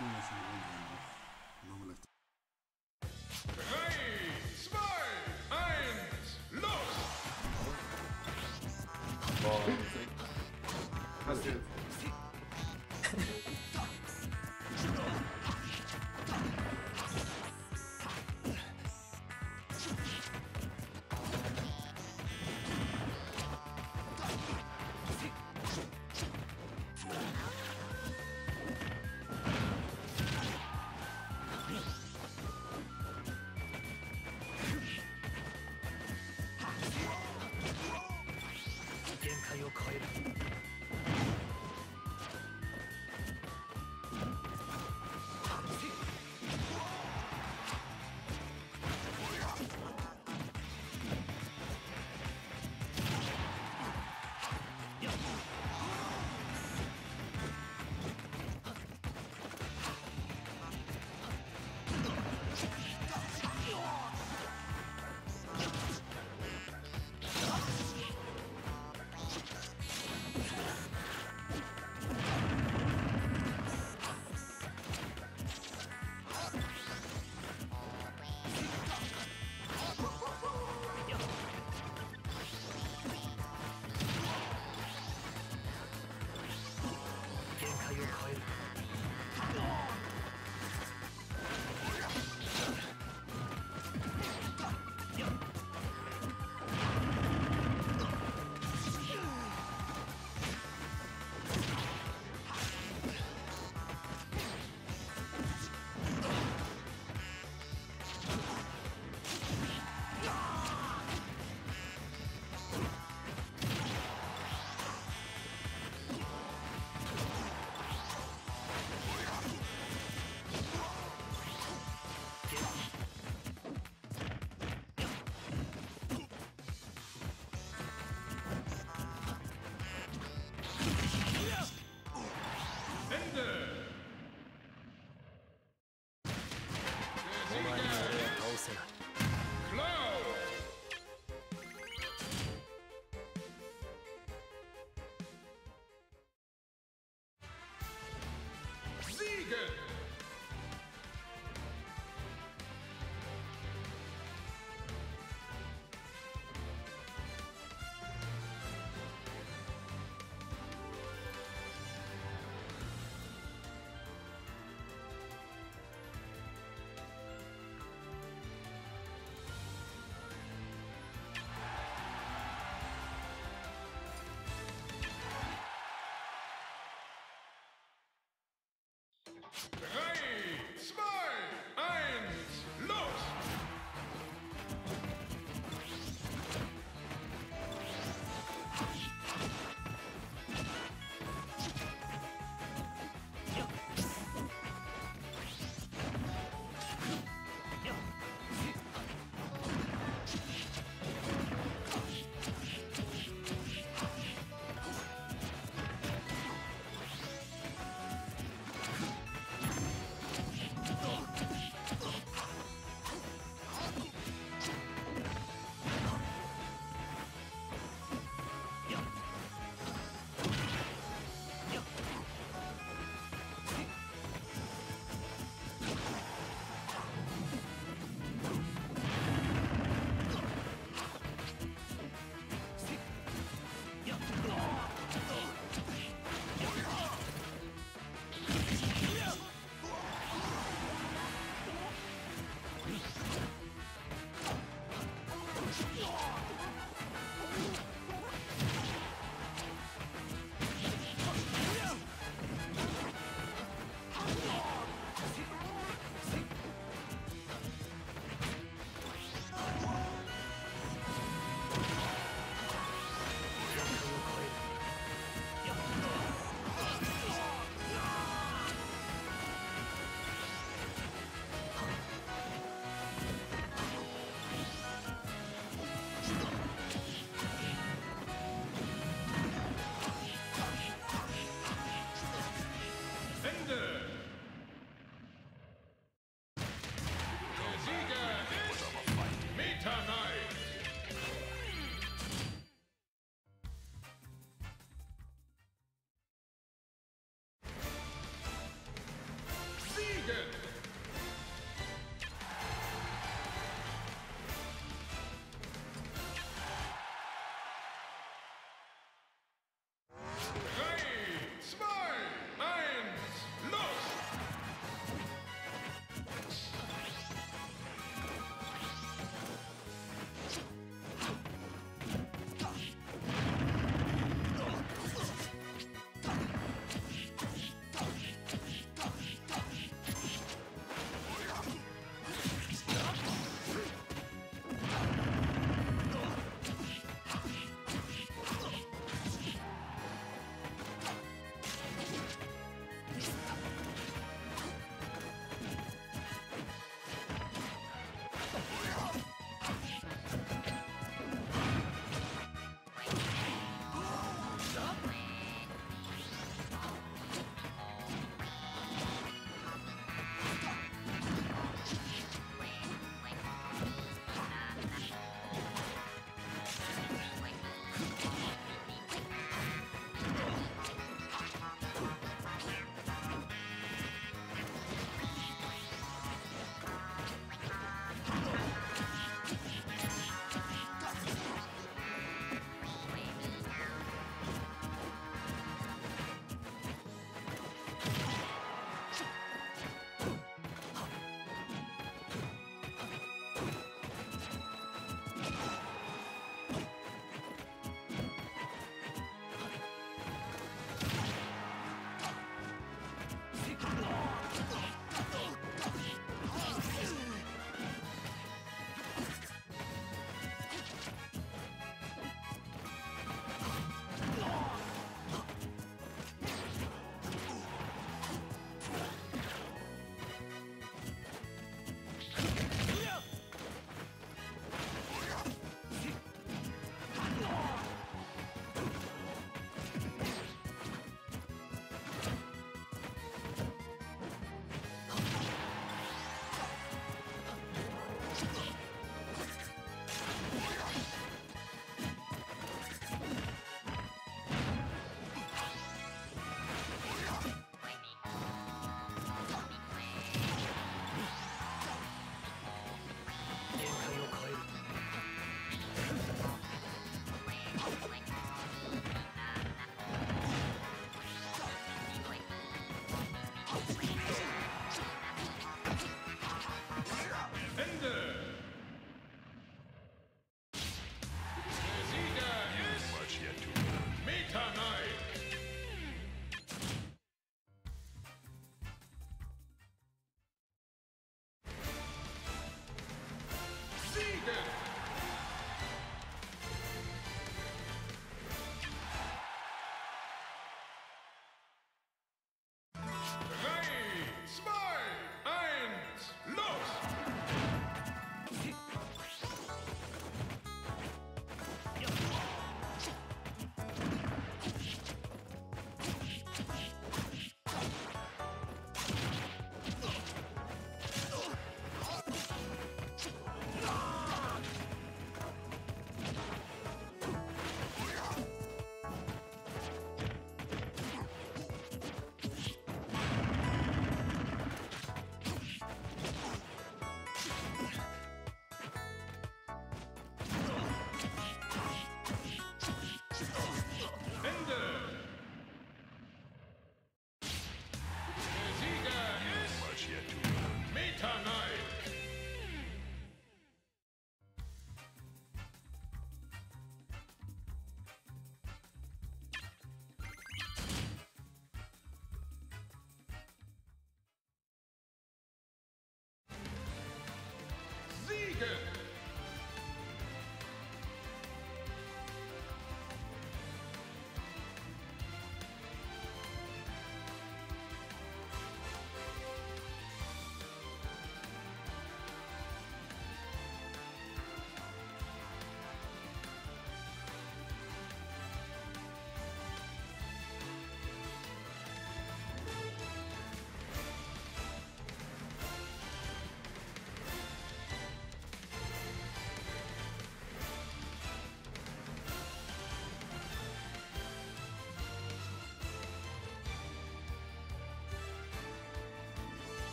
No を変える